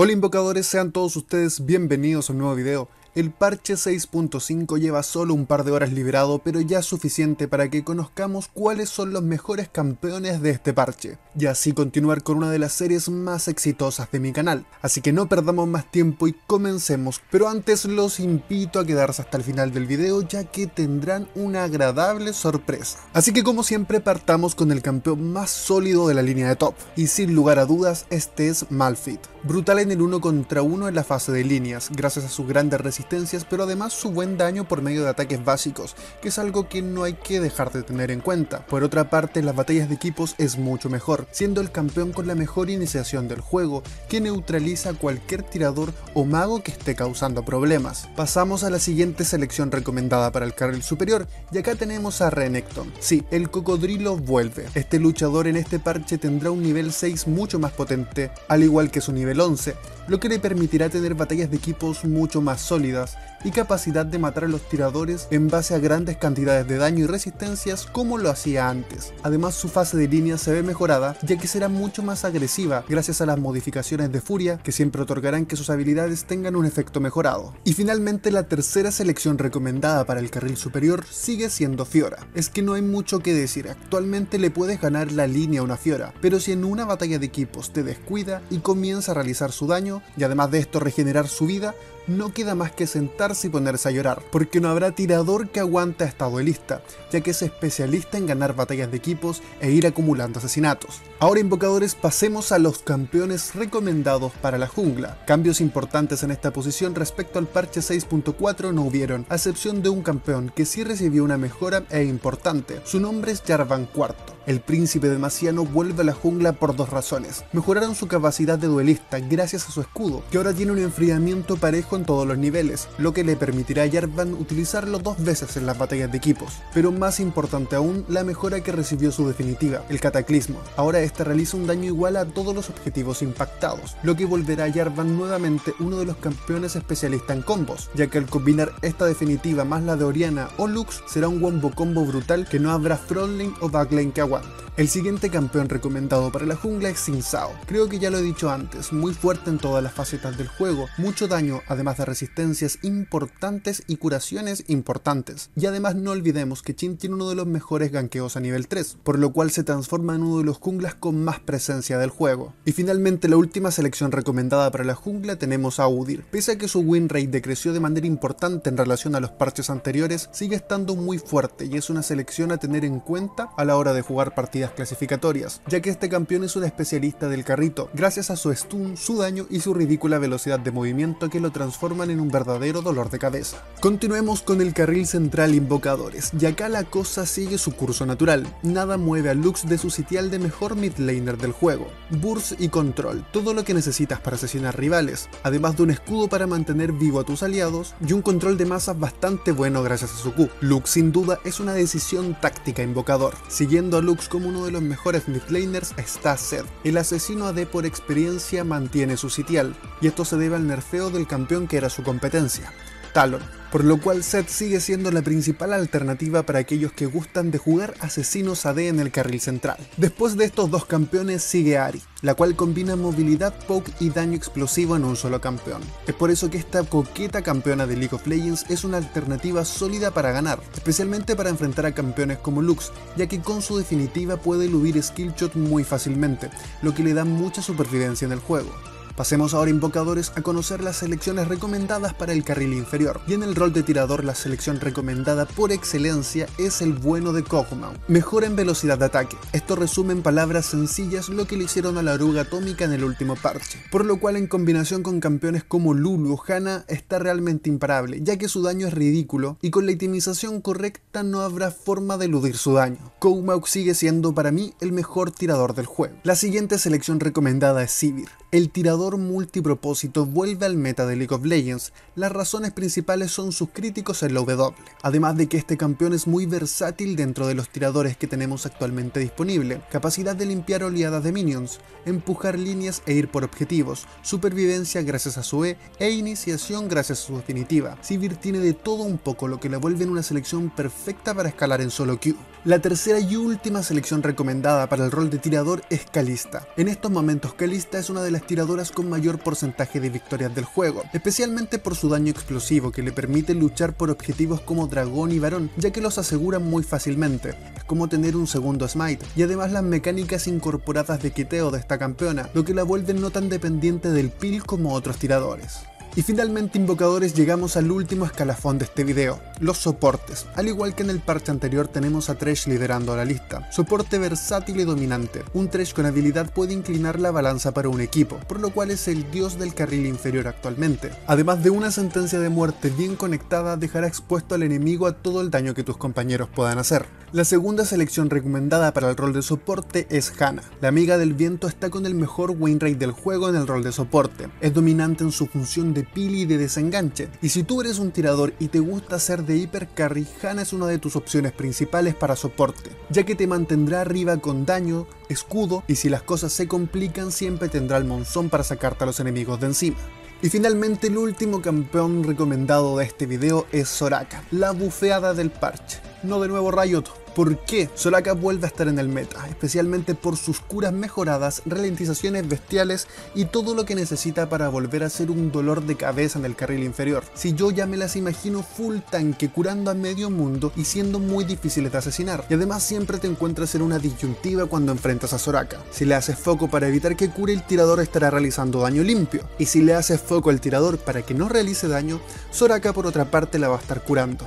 Hola invocadores, sean todos ustedes bienvenidos a un nuevo video. El parche 6.5 lleva solo un par de horas liberado, pero ya suficiente para que conozcamos cuáles son los mejores campeones de este parche, y así continuar con una de las series más exitosas de mi canal. Así que no perdamos más tiempo y comencemos, pero antes los invito a quedarse hasta el final del video ya que tendrán una agradable sorpresa. Así que como siempre partamos con el campeón más sólido de la línea de top, y sin lugar a dudas este es Malfit. Brutal en el 1 contra 1 en la fase de líneas, gracias a sus grandes pero además su buen daño por medio de ataques básicos, que es algo que no hay que dejar de tener en cuenta. Por otra parte, las batallas de equipos es mucho mejor, siendo el campeón con la mejor iniciación del juego, que neutraliza cualquier tirador o mago que esté causando problemas. Pasamos a la siguiente selección recomendada para el carril superior, y acá tenemos a Renekton. Sí, el cocodrilo vuelve. Este luchador en este parche tendrá un nivel 6 mucho más potente, al igual que su nivel 11, lo que le permitirá tener batallas de equipos mucho más sólidas y capacidad de matar a los tiradores en base a grandes cantidades de daño y resistencias como lo hacía antes. Además su fase de línea se ve mejorada ya que será mucho más agresiva gracias a las modificaciones de furia que siempre otorgarán que sus habilidades tengan un efecto mejorado. Y finalmente la tercera selección recomendada para el carril superior sigue siendo Fiora. Es que no hay mucho que decir, actualmente le puedes ganar la línea a una Fiora, pero si en una batalla de equipos te descuida y comienza a realizar su daño, y además de esto regenerar su vida, no queda más que sentarse y ponerse a llorar, porque no habrá tirador que aguante a esta duelista, ya que es especialista en ganar batallas de equipos e ir acumulando asesinatos. Ahora invocadores pasemos a los campeones recomendados para la jungla. Cambios importantes en esta posición respecto al parche 6.4 no hubieron, a excepción de un campeón que sí recibió una mejora e importante, su nombre es Jarvan IV. El príncipe de Maciano vuelve a la jungla por dos razones. Mejoraron su capacidad de duelista gracias a su escudo, que ahora tiene un enfriamiento parejo en todos los niveles, lo que le permitirá a Jarvan utilizarlo dos veces en las batallas de equipos. Pero más importante aún, la mejora que recibió su definitiva, el cataclismo. Ahora este realiza un daño igual a todos los objetivos impactados, lo que volverá a Jarvan nuevamente uno de los campeones especialistas en combos, ya que al combinar esta definitiva más la de Oriana o Lux será un wombo combo brutal que no habrá frontlane o backlane que aguante. El siguiente campeón recomendado para la jungla es Xin Sao. Creo que ya lo he dicho antes, muy fuerte en todas las facetas del juego, mucho daño además de resistencias importantes y curaciones importantes. Y además no olvidemos que Chin tiene uno de los mejores ganqueos a nivel 3, por lo cual se transforma en uno de los junglas con más presencia del juego. Y finalmente la última selección recomendada para la jungla tenemos a Udyr. Pese a que su win rate decreció de manera importante en relación a los parches anteriores, sigue estando muy fuerte y es una selección a tener en cuenta a la hora de jugar partidas clasificatorias, ya que este campeón es un especialista del carrito, gracias a su stun, su daño y su ridícula velocidad de movimiento que lo transforman en un verdadero dolor de cabeza. Continuemos con el carril central invocadores, y acá la cosa sigue su curso natural, nada mueve a Lux de su sitial de mejor mid laner del juego, burst y control, todo lo que necesitas para asesinar rivales, además de un escudo para mantener vivo a tus aliados y un control de masas bastante bueno gracias a su Q. Lux sin duda es una decisión táctica invocador, siguiendo a Como uno de los mejores midlaners está Zed. El asesino AD por experiencia mantiene su sitial, y esto se debe al nerfeo del campeón que era su competencia, Talon por lo cual Seth sigue siendo la principal alternativa para aquellos que gustan de jugar asesinos AD en el carril central. Después de estos dos campeones sigue Ari, la cual combina movilidad, poke y daño explosivo en un solo campeón. Es por eso que esta coqueta campeona de League of Legends es una alternativa sólida para ganar, especialmente para enfrentar a campeones como Lux, ya que con su definitiva puede eludir skillshot muy fácilmente, lo que le da mucha supervivencia en el juego. Pasemos ahora invocadores a conocer las selecciones recomendadas para el carril inferior. Y en el rol de tirador la selección recomendada por excelencia es el bueno de Kog'Maw. Mejora en velocidad de ataque. Esto resume en palabras sencillas lo que le hicieron a la oruga atómica en el último parche. Por lo cual en combinación con campeones como Lulu o Hana está realmente imparable, ya que su daño es ridículo y con la itemización correcta no habrá forma de eludir su daño. Kog'Maw sigue siendo para mí el mejor tirador del juego. La siguiente selección recomendada es Sivir. El tirador multipropósito vuelve al meta de League of Legends, las razones principales son sus críticos en la W, además de que este campeón es muy versátil dentro de los tiradores que tenemos actualmente disponible, capacidad de limpiar oleadas de minions, empujar líneas e ir por objetivos, supervivencia gracias a su E e iniciación gracias a su definitiva. Sivir tiene de todo un poco lo que la vuelve en una selección perfecta para escalar en solo Q. La tercera y última selección recomendada para el rol de tirador es Kalista. En estos momentos Kalista es una de las las tiradoras con mayor porcentaje de victorias del juego, especialmente por su daño explosivo que le permite luchar por objetivos como dragón y varón, ya que los aseguran muy fácilmente. Es como tener un segundo smite, y además las mecánicas incorporadas de quiteo de esta campeona, lo que la vuelven no tan dependiente del pil como otros tiradores. Y finalmente invocadores llegamos al último escalafón de este video, los soportes. Al igual que en el parche anterior tenemos a Thresh liderando la lista. Soporte versátil y dominante. Un Thresh con habilidad puede inclinar la balanza para un equipo, por lo cual es el dios del carril inferior actualmente. Además de una sentencia de muerte bien conectada dejará expuesto al enemigo a todo el daño que tus compañeros puedan hacer. La segunda selección recomendada para el rol de soporte es Hana. La amiga del viento está con el mejor rate del juego en el rol de soporte. Es dominante en su función de pili de desenganche. Y si tú eres un tirador y te gusta hacer de hiper carry, Hana es una de tus opciones principales para soporte, ya que te mantendrá arriba con daño, escudo y si las cosas se complican siempre tendrá el monzón para sacarte a los enemigos de encima. Y finalmente el último campeón recomendado de este video es Soraka, la bufeada del parche. No de nuevo Riot, ¿Por qué Soraka vuelve a estar en el meta? Especialmente por sus curas mejoradas, ralentizaciones bestiales y todo lo que necesita para volver a ser un dolor de cabeza en el carril inferior. Si yo ya me las imagino full tanque curando a medio mundo y siendo muy difíciles de asesinar. Y además siempre te encuentras en una disyuntiva cuando enfrentas a Soraka. Si le haces foco para evitar que cure el tirador estará realizando daño limpio. Y si le haces foco al tirador para que no realice daño, Soraka por otra parte la va a estar curando.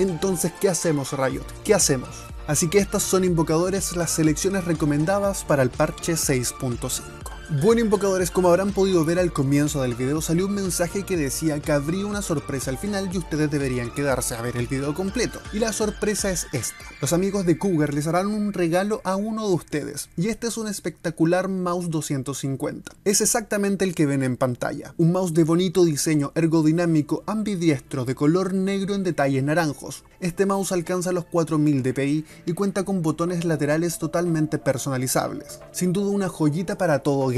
Entonces, ¿qué hacemos Riot? ¿Qué hacemos? Así que estas son invocadores las selecciones recomendadas para el parche 6.5. Bueno invocadores, como habrán podido ver al comienzo del video salió un mensaje que decía que habría una sorpresa al final y ustedes deberían quedarse a ver el video completo. Y la sorpresa es esta. Los amigos de Cougar les harán un regalo a uno de ustedes. Y este es un espectacular mouse 250. Es exactamente el que ven en pantalla. Un mouse de bonito diseño ergodinámico ambidiestro de color negro en detalles naranjos. Este mouse alcanza los 4000 dpi y cuenta con botones laterales totalmente personalizables. Sin duda una joyita para todo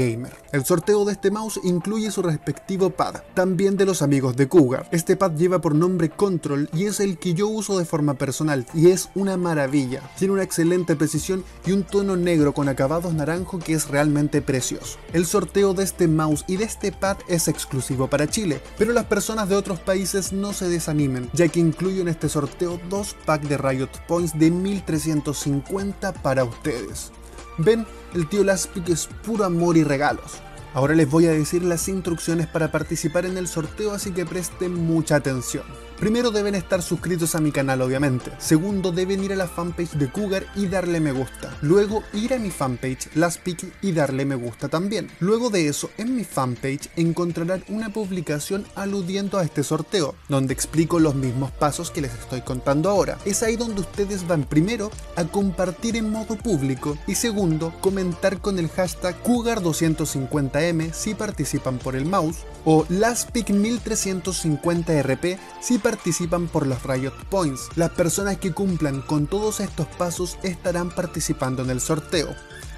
el sorteo de este mouse incluye su respectivo pad, también de los amigos de Cougar. Este pad lleva por nombre Control y es el que yo uso de forma personal y es una maravilla. Tiene una excelente precisión y un tono negro con acabados naranjo que es realmente precioso. El sorteo de este mouse y de este pad es exclusivo para Chile, pero las personas de otros países no se desanimen, ya que incluyo en este sorteo dos packs de Riot Points de 1350 para ustedes. Ven, el tío Laspic es puro amor y regalos. Ahora les voy a decir las instrucciones para participar en el sorteo, así que presten mucha atención. Primero deben estar suscritos a mi canal obviamente. Segundo deben ir a la fanpage de Cougar y darle me gusta. Luego ir a mi fanpage Laspic y darle me gusta también. Luego de eso en mi fanpage encontrarán una publicación aludiendo a este sorteo, donde explico los mismos pasos que les estoy contando ahora. Es ahí donde ustedes van primero a compartir en modo público y segundo comentar con el hashtag Cougar250M si participan por el mouse o Laspic1350RP si participan por los Riot Points. Las personas que cumplan con todos estos pasos estarán participando en el sorteo.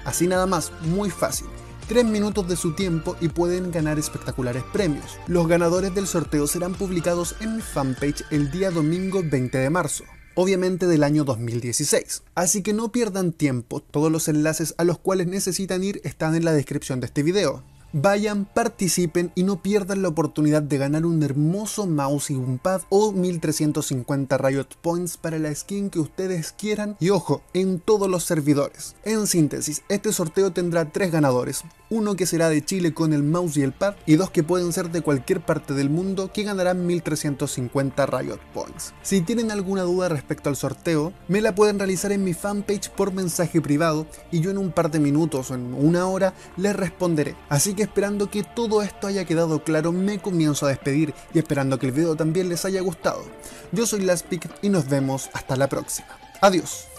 Así nada más, muy fácil. 3 minutos de su tiempo y pueden ganar espectaculares premios. Los ganadores del sorteo serán publicados en mi fanpage el día domingo 20 de marzo obviamente del año 2016. Así que no pierdan tiempo, todos los enlaces a los cuales necesitan ir están en la descripción de este video. Vayan, participen y no pierdan la oportunidad de ganar un hermoso mouse y un pad o 1350 Riot Points para la skin que ustedes quieran y ojo, en todos los servidores. En síntesis, este sorteo tendrá tres ganadores, uno que será de Chile con el mouse y el pad y dos que pueden ser de cualquier parte del mundo que ganarán 1350 Riot Points. Si tienen alguna duda respecto al sorteo, me la pueden realizar en mi fanpage por mensaje privado y yo en un par de minutos o en una hora les responderé. Así que esperando que todo esto haya quedado claro, me comienzo a despedir y esperando que el video también les haya gustado. Yo soy Laspic y nos vemos hasta la próxima. Adiós.